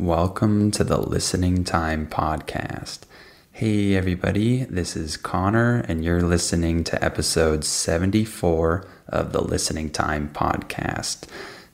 Welcome to the Listening Time Podcast. Hey, everybody, this is Connor, and you're listening to episode 74 of the Listening Time Podcast.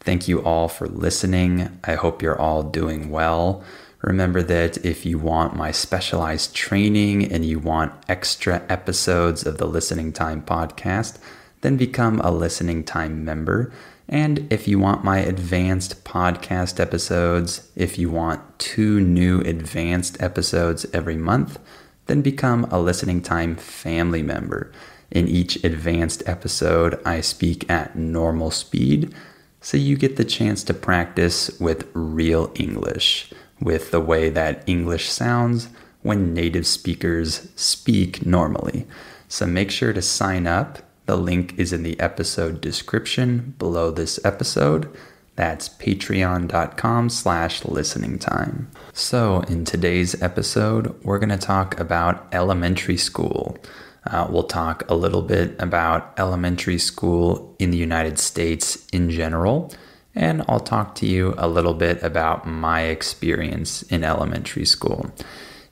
Thank you all for listening. I hope you're all doing well. Remember that if you want my specialized training and you want extra episodes of the Listening Time Podcast, then become a Listening Time member and if you want my advanced podcast episodes, if you want two new advanced episodes every month, then become a listening time family member. In each advanced episode, I speak at normal speed, so you get the chance to practice with real English, with the way that English sounds when native speakers speak normally. So make sure to sign up the link is in the episode description below this episode. That's patreon.com slash listening time. So, in today's episode, we're going to talk about elementary school. Uh, we'll talk a little bit about elementary school in the United States in general, and I'll talk to you a little bit about my experience in elementary school.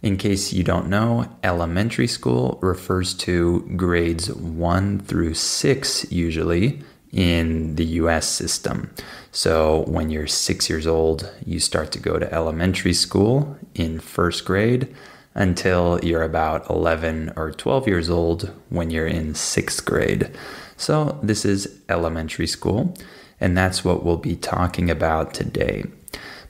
In case you don't know, elementary school refers to grades 1 through 6 usually in the US system. So when you're 6 years old, you start to go to elementary school in first grade until you're about 11 or 12 years old when you're in 6th grade. So this is elementary school and that's what we'll be talking about today.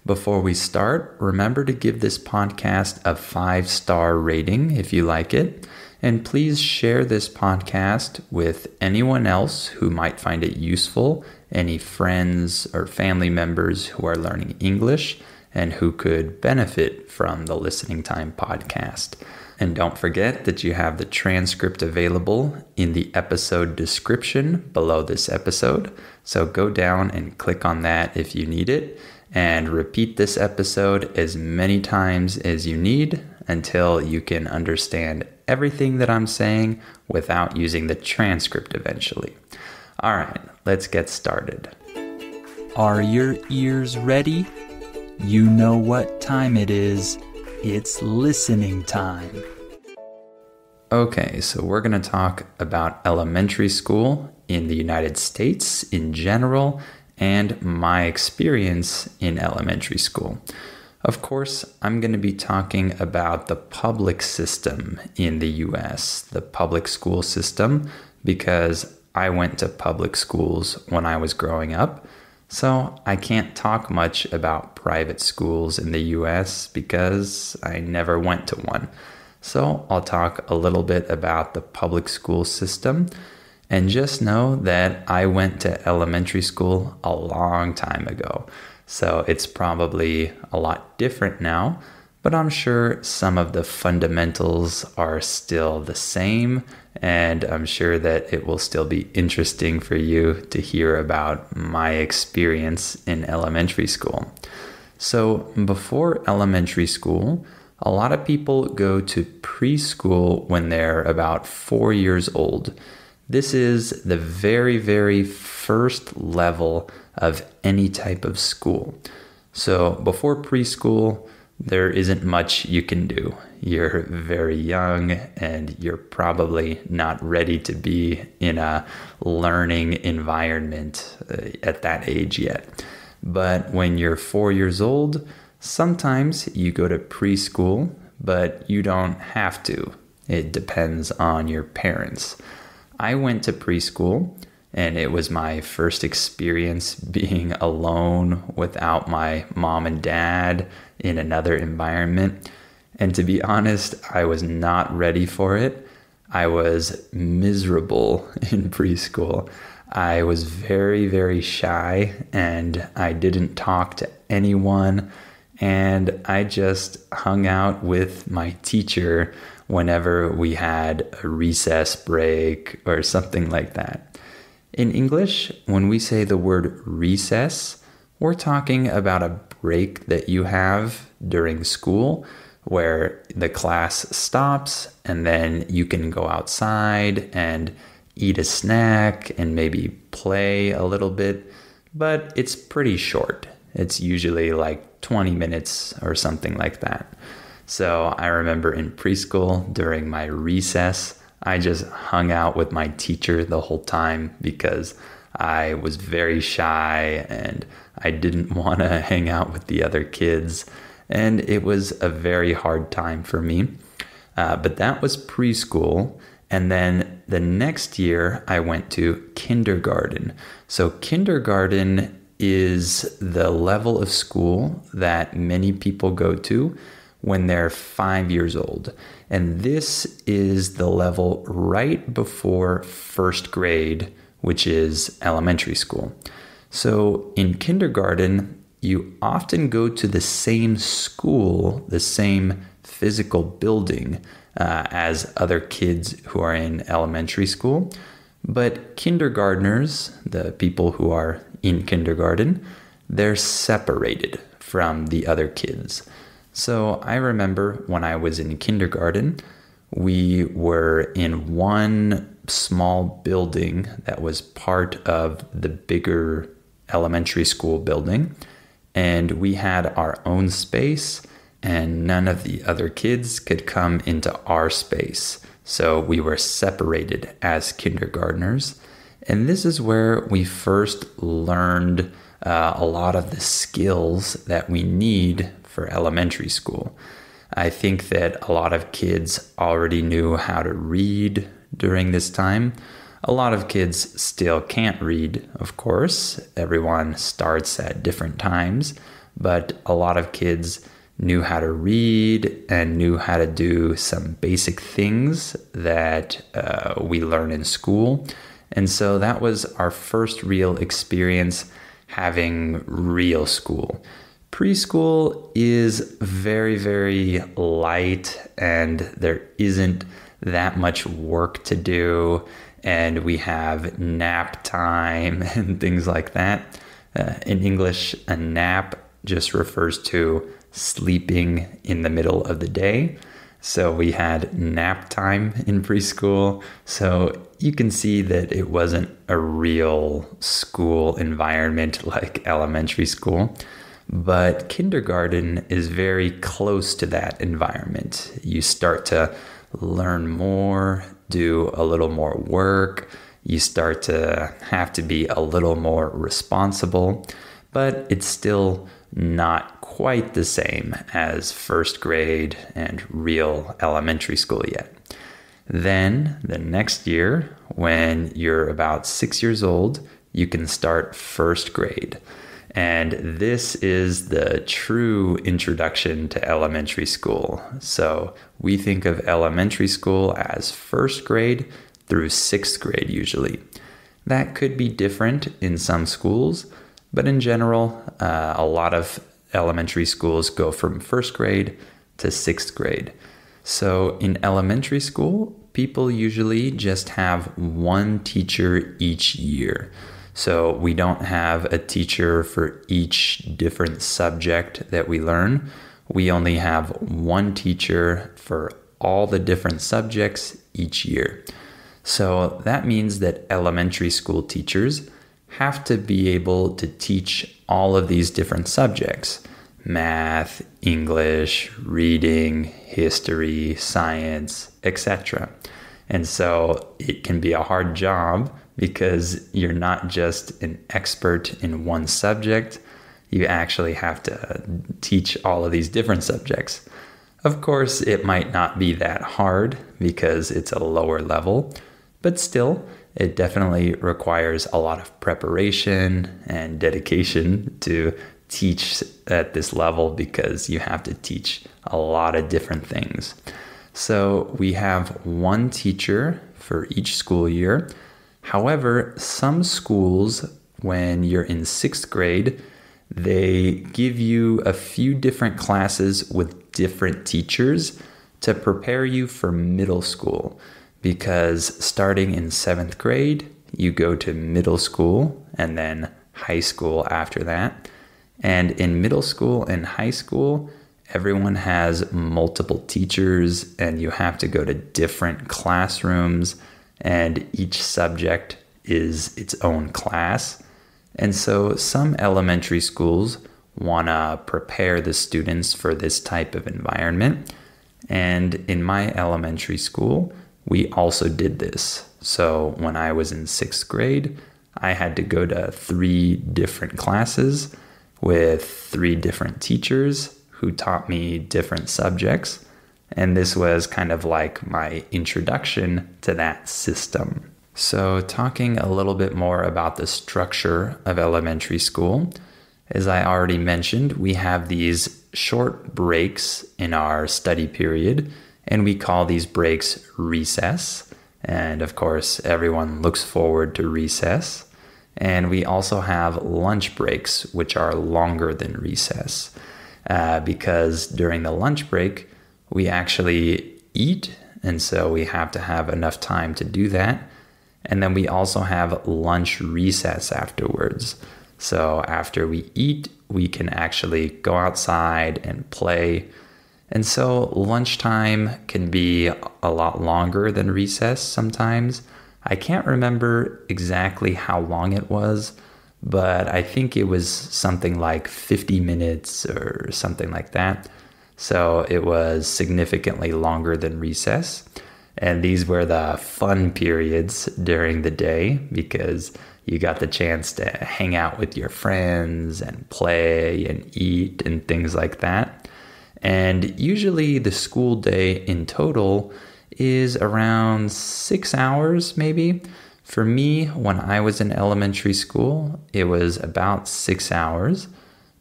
Before we start, remember to give this podcast a five star rating if you like it. And please share this podcast with anyone else who might find it useful, any friends or family members who are learning English and who could benefit from the Listening Time podcast. And don't forget that you have the transcript available in the episode description below this episode. So go down and click on that if you need it and repeat this episode as many times as you need until you can understand everything that I'm saying without using the transcript eventually. All right, let's get started. Are your ears ready? You know what time it is. It's listening time. Okay, so we're going to talk about elementary school in the United States in general and my experience in elementary school. Of course, I'm going to be talking about the public system in the US, the public school system, because I went to public schools when I was growing up. So I can't talk much about private schools in the US because I never went to one. So I'll talk a little bit about the public school system and just know that I went to elementary school a long time ago. So it's probably a lot different now, but I'm sure some of the fundamentals are still the same. And I'm sure that it will still be interesting for you to hear about my experience in elementary school. So, before elementary school, a lot of people go to preschool when they're about four years old. This is the very, very first level of any type of school. So before preschool, there isn't much you can do. You're very young and you're probably not ready to be in a learning environment uh, at that age yet. But when you're four years old, sometimes you go to preschool, but you don't have to. It depends on your parents. I went to preschool and it was my first experience being alone without my mom and dad in another environment. And to be honest, I was not ready for it. I was miserable in preschool. I was very, very shy and I didn't talk to anyone. And I just hung out with my teacher whenever we had a recess break or something like that. In English, when we say the word recess, we're talking about a break that you have during school where the class stops and then you can go outside and eat a snack and maybe play a little bit, but it's pretty short. It's usually like 20 minutes or something like that. So I remember in preschool during my recess, I just hung out with my teacher the whole time because I was very shy and I didn't want to hang out with the other kids. And it was a very hard time for me. Uh, but that was preschool. And then the next year, I went to kindergarten. So, kindergarten is the level of school that many people go to when they're five years old. And this is the level right before first grade, which is elementary school. So in kindergarten, you often go to the same school, the same physical building uh, as other kids who are in elementary school. But kindergartners, the people who are in kindergarten, they're separated from the other kids. So I remember when I was in kindergarten, we were in one small building that was part of the bigger elementary school building. And we had our own space, and none of the other kids could come into our space. So we were separated as kindergartners. And this is where we first learned uh, a lot of the skills that we need for elementary school. I think that a lot of kids already knew how to read during this time. A lot of kids still can't read, of course. Everyone starts at different times, but a lot of kids knew how to read and knew how to do some basic things that uh, we learn in school. And so that was our first real experience having real school. Preschool is very, very light, and there isn't that much work to do. And we have nap time and things like that. Uh, in English, a nap just refers to sleeping in the middle of the day. So we had nap time in preschool. So you can see that it wasn't a real school environment like elementary school. But kindergarten is very close to that environment. You start to learn more, do a little more work, you start to have to be a little more responsible, but it's still not quite the same as first grade and real elementary school yet. Then, the next year, when you're about six years old, you can start first grade. And this is the true introduction to elementary school. So we think of elementary school as first grade through sixth grade, usually. That could be different in some schools, but in general, uh, a lot of elementary schools go from first grade to sixth grade. So in elementary school, people usually just have one teacher each year. So we don't have a teacher for each different subject that we learn. We only have one teacher for all the different subjects each year. So that means that elementary school teachers have to be able to teach all of these different subjects math, English, reading, history, science, etc. And so it can be a hard job because you're not just an expert in one subject, you actually have to teach all of these different subjects. Of course, it might not be that hard because it's a lower level, but still, it definitely requires a lot of preparation and dedication to teach at this level because you have to teach a lot of different things. So, we have one teacher for each school year However, some schools, when you're in sixth grade, they give you a few different classes with different teachers to prepare you for middle school. Because starting in seventh grade, you go to middle school and then high school after that. And in middle school and high school, everyone has multiple teachers and you have to go to different classrooms and each subject is its own class. And so some elementary schools want to prepare the students for this type of environment. And in my elementary school, we also did this. So when I was in sixth grade, I had to go to three different classes with three different teachers who taught me different subjects. And this was kind of like my introduction to that system. So, talking a little bit more about the structure of elementary school, as I already mentioned, we have these short breaks in our study period, and we call these breaks recess. And of course, everyone looks forward to recess. And we also have lunch breaks, which are longer than recess, uh, because during the lunch break, we actually eat. And so we have to have enough time to do that. And then we also have lunch recess afterwards. So after we eat, we can actually go outside and play. And so lunchtime can be a lot longer than recess sometimes. I can't remember exactly how long it was, but I think it was something like 50 minutes or something like that. So it was significantly longer than recess. And these were the fun periods during the day because you got the chance to hang out with your friends and play and eat and things like that. And usually the school day in total is around six hours, maybe. For me, when I was in elementary school, it was about six hours.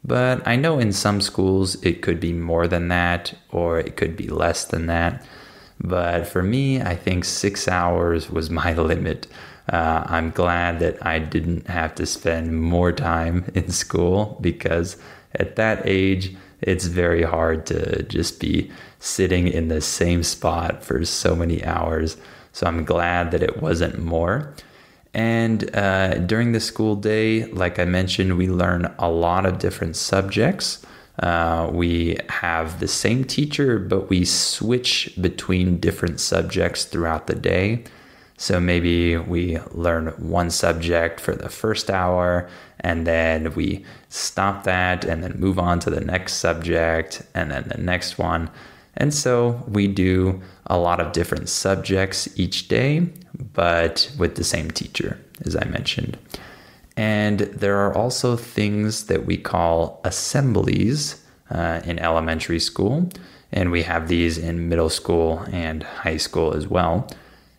But I know in some schools it could be more than that or it could be less than that. But for me, I think six hours was my limit. Uh, I'm glad that I didn't have to spend more time in school because at that age, it's very hard to just be sitting in the same spot for so many hours. So I'm glad that it wasn't more. And uh, during the school day, like I mentioned, we learn a lot of different subjects. Uh, we have the same teacher, but we switch between different subjects throughout the day. So maybe we learn one subject for the first hour and then we stop that and then move on to the next subject and then the next one. And so we do a lot of different subjects each day, but with the same teacher, as I mentioned. And there are also things that we call assemblies uh, in elementary school, and we have these in middle school and high school as well.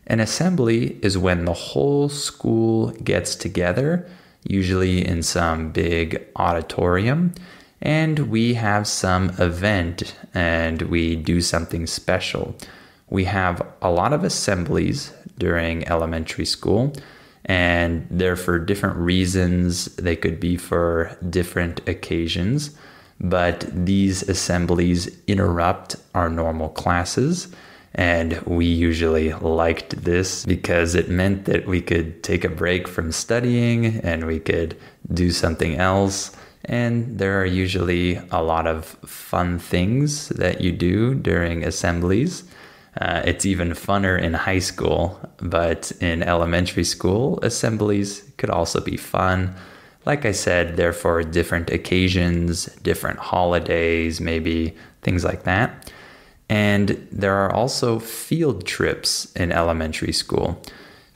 An assembly is when the whole school gets together, usually in some big auditorium, and we have some event and we do something special. We have a lot of assemblies during elementary school, and they're for different reasons. They could be for different occasions, but these assemblies interrupt our normal classes and we usually liked this because it meant that we could take a break from studying and we could do something else. And there are usually a lot of fun things that you do during assemblies. Uh, it's even funner in high school, but in elementary school, assemblies could also be fun. Like I said, they're for different occasions, different holidays, maybe things like that. And there are also field trips in elementary school.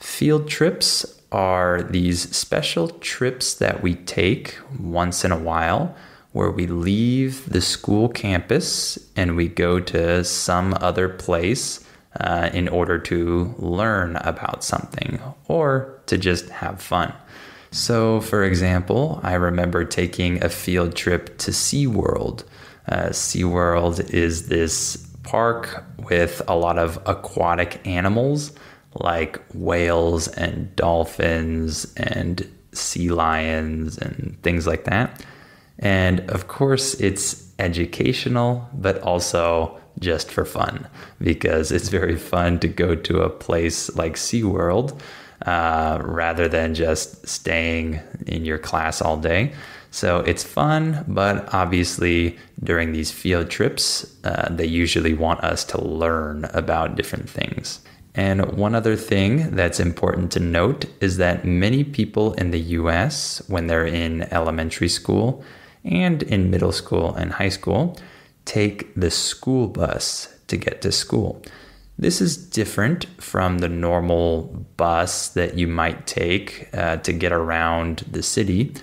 Field trips are these special trips that we take once in a while where we leave the school campus and we go to some other place uh, in order to learn about something or to just have fun. So, for example, I remember taking a field trip to SeaWorld. Uh, SeaWorld is this park with a lot of aquatic animals like whales and dolphins and sea lions and things like that. And of course, it's educational, but also just for fun because it's very fun to go to a place like SeaWorld uh, rather than just staying in your class all day. So it's fun, but obviously during these field trips, uh, they usually want us to learn about different things. And one other thing that's important to note is that many people in the US, when they're in elementary school, and in middle school and high school, take the school bus to get to school. This is different from the normal bus that you might take uh, to get around the city.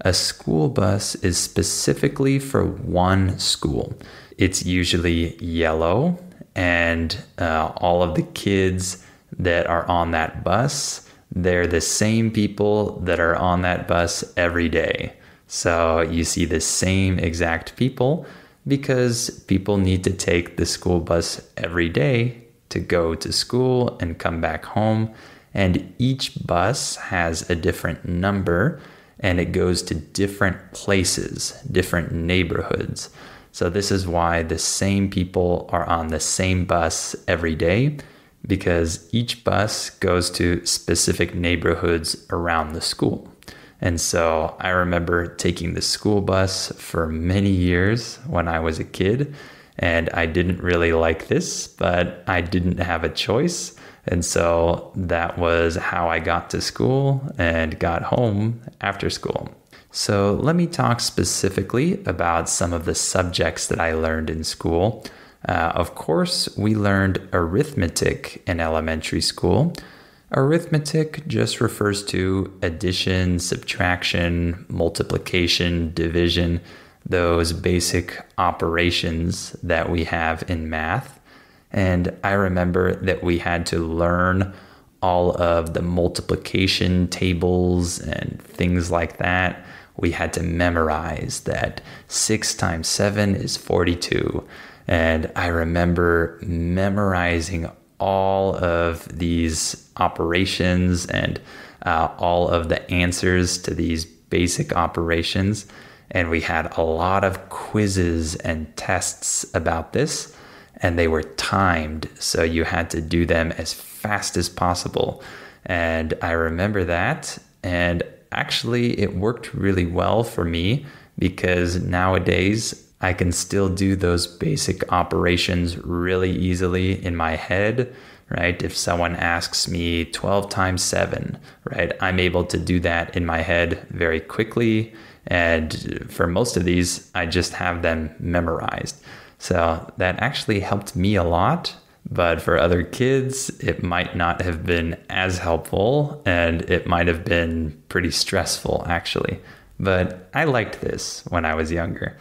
A school bus is specifically for one school. It's usually yellow, and uh, all of the kids that are on that bus, they're the same people that are on that bus every day. So you see the same exact people because people need to take the school bus every day to go to school and come back home. And each bus has a different number and it goes to different places, different neighborhoods. So, this is why the same people are on the same bus every day because each bus goes to specific neighborhoods around the school. And so I remember taking the school bus for many years when I was a kid. And I didn't really like this, but I didn't have a choice. And so that was how I got to school and got home after school. So let me talk specifically about some of the subjects that I learned in school. Uh, of course, we learned arithmetic in elementary school. Arithmetic just refers to addition, subtraction, multiplication, division, those basic operations that we have in math. And I remember that we had to learn all of the multiplication tables and things like that. We had to memorize that 6 times 7 is 42. And I remember memorizing all of these operations and uh, all of the answers to these basic operations. And we had a lot of quizzes and tests about this, and they were timed. So you had to do them as fast as possible. And I remember that. And actually, it worked really well for me because nowadays I can still do those basic operations really easily in my head, right? If someone asks me 12 times 7, right, I'm able to do that in my head very quickly. And for most of these, I just have them memorized. So that actually helped me a lot. But for other kids, it might not have been as helpful and it might have been pretty stressful, actually. But I liked this when I was younger.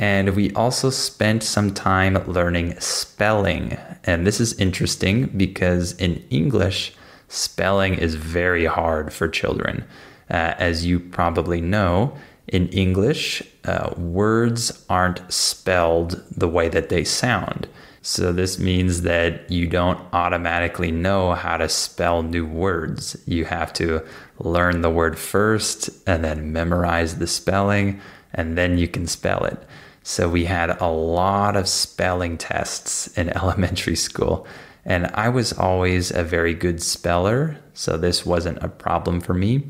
And we also spent some time learning spelling. And this is interesting because in English, spelling is very hard for children. Uh, as you probably know, in English, uh, words aren't spelled the way that they sound. So, this means that you don't automatically know how to spell new words. You have to learn the word first and then memorize the spelling, and then you can spell it. So we had a lot of spelling tests in elementary school. And I was always a very good speller, so this wasn't a problem for me.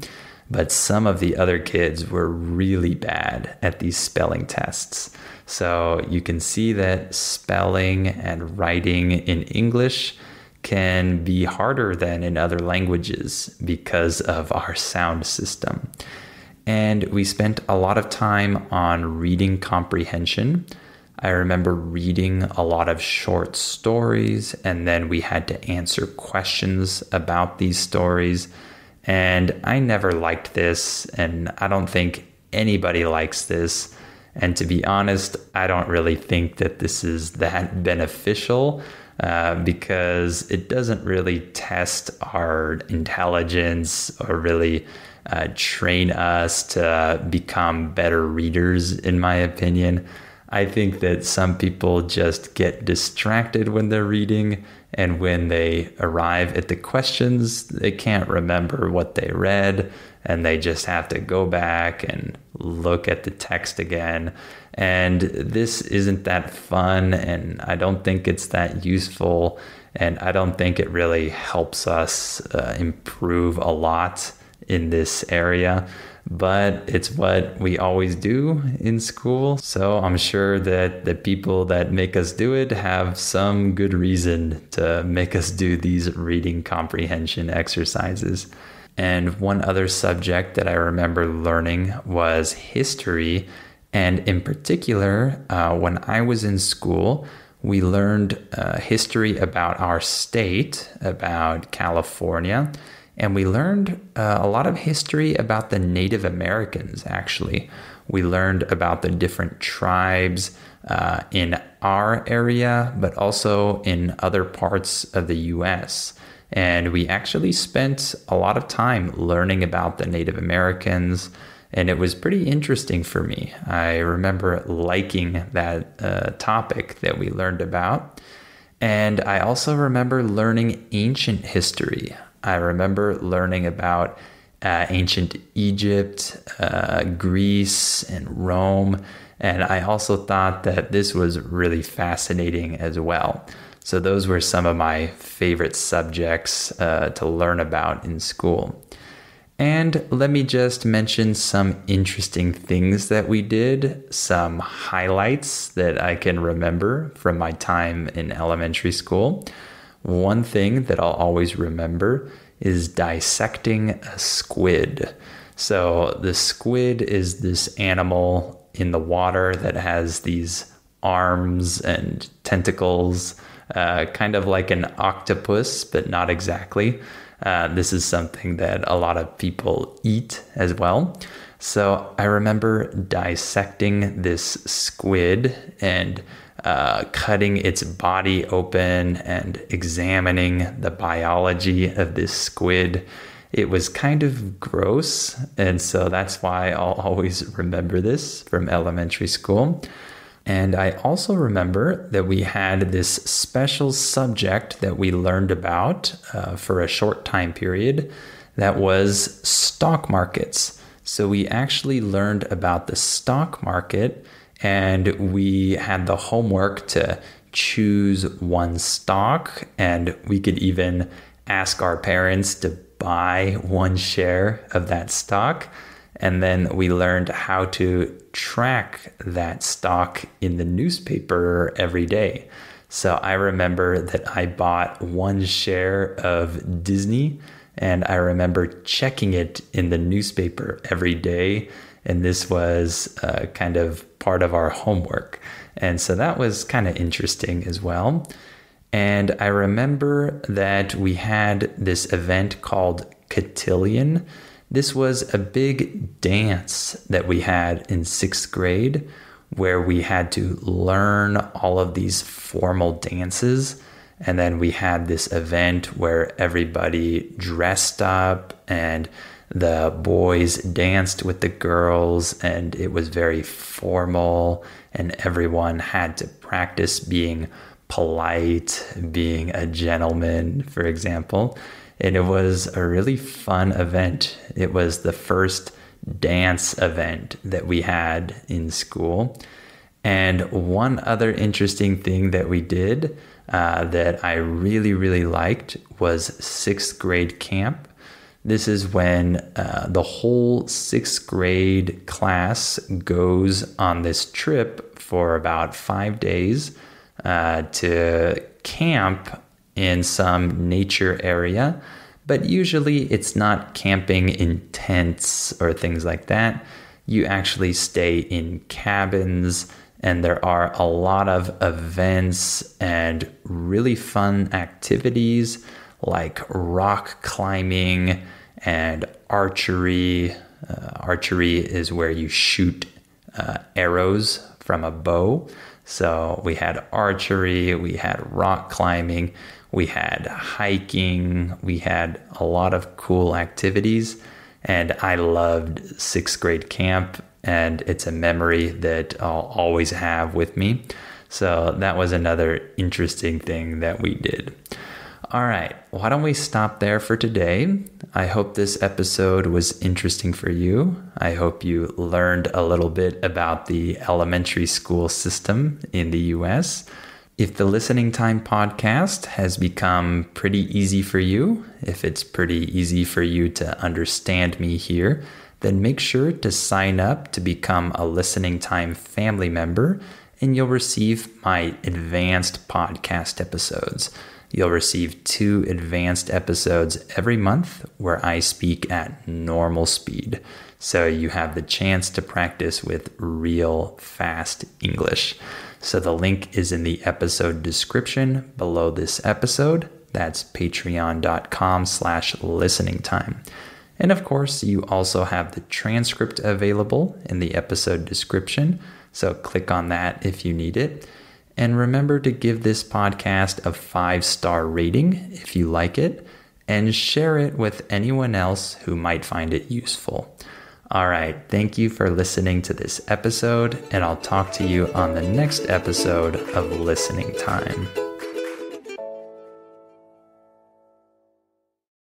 But some of the other kids were really bad at these spelling tests. So you can see that spelling and writing in English can be harder than in other languages because of our sound system. And we spent a lot of time on reading comprehension. I remember reading a lot of short stories, and then we had to answer questions about these stories. And I never liked this, and I don't think anybody likes this. And to be honest, I don't really think that this is that beneficial uh, because it doesn't really test our intelligence or really uh, train us to become better readers, in my opinion. I think that some people just get distracted when they're reading, and when they arrive at the questions, they can't remember what they read, and they just have to go back and look at the text again. And this isn't that fun, and I don't think it's that useful, and I don't think it really helps us uh, improve a lot in this area, but it's what we always do in school. So I'm sure that the people that make us do it have some good reason to make us do these reading comprehension exercises. And one other subject that I remember learning was history. And in particular, uh, when I was in school, we learned uh, history about our state, about California, and we learned uh, a lot of history about the Native Americans, actually. We learned about the different tribes uh, in our area, but also in other parts of the US. And we actually spent a lot of time learning about the Native Americans, and it was pretty interesting for me. I remember liking that uh, topic that we learned about. And I also remember learning ancient history. I remember learning about uh, ancient Egypt, uh, Greece, and Rome. And I also thought that this was really fascinating as well. So, those were some of my favorite subjects uh, to learn about in school. And let me just mention some interesting things that we did, some highlights that I can remember from my time in elementary school. One thing that I'll always remember is dissecting a squid. So, the squid is this animal in the water that has these arms and tentacles, uh, kind of like an octopus, but not exactly. Uh, this is something that a lot of people eat as well. So I remember dissecting this squid and uh, cutting its body open and examining the biology of this squid. It was kind of gross, and so that's why I'll always remember this from elementary school. And I also remember that we had this special subject that we learned about uh, for a short time period that was stock markets. So we actually learned about the stock market and we had the homework to choose one stock and we could even ask our parents to buy one share of that stock and then we learned how to track that stock in the newspaper every day. So I remember that I bought one share of Disney and I remember checking it in the newspaper every day. And this was uh, kind of part of our homework. And so that was kind of interesting as well. And I remember that we had this event called Cotillion this was a big dance that we had in sixth grade where we had to learn all of these formal dances. And then we had this event where everybody dressed up and the boys danced with the girls, and it was very formal, and everyone had to practice being polite, being a gentleman, for example and it was a really fun event. It was the first dance event that we had in school. And one other interesting thing that we did uh, that I really, really liked was sixth grade camp. This is when uh, the whole sixth grade class goes on this trip for about five days uh, to camp in some nature area, but usually it's not camping in tents or things like that. You actually stay in cabins, and there are a lot of events and really fun activities like rock climbing and archery. Uh, archery is where you shoot uh, arrows from a bow. So we had archery, we had rock climbing, we had hiking, we had a lot of cool activities, and I loved sixth grade camp, and it's a memory that I'll always have with me. So that was another interesting thing that we did. All right, why don't we stop there for today? I hope this episode was interesting for you. I hope you learned a little bit about the elementary school system in the US. If the Listening Time podcast has become pretty easy for you, if it's pretty easy for you to understand me here, then make sure to sign up to become a Listening Time family member and you'll receive my advanced podcast episodes. You'll receive two advanced episodes every month where I speak at normal speed. So you have the chance to practice with real fast English. So the link is in the episode description below this episode. That's patreon.com slash listening time. And of course, you also have the transcript available in the episode description. So click on that if you need it. And remember to give this podcast a five star rating if you like it and share it with anyone else who might find it useful. All right, thank you for listening to this episode, and I'll talk to you on the next episode of Listening Time.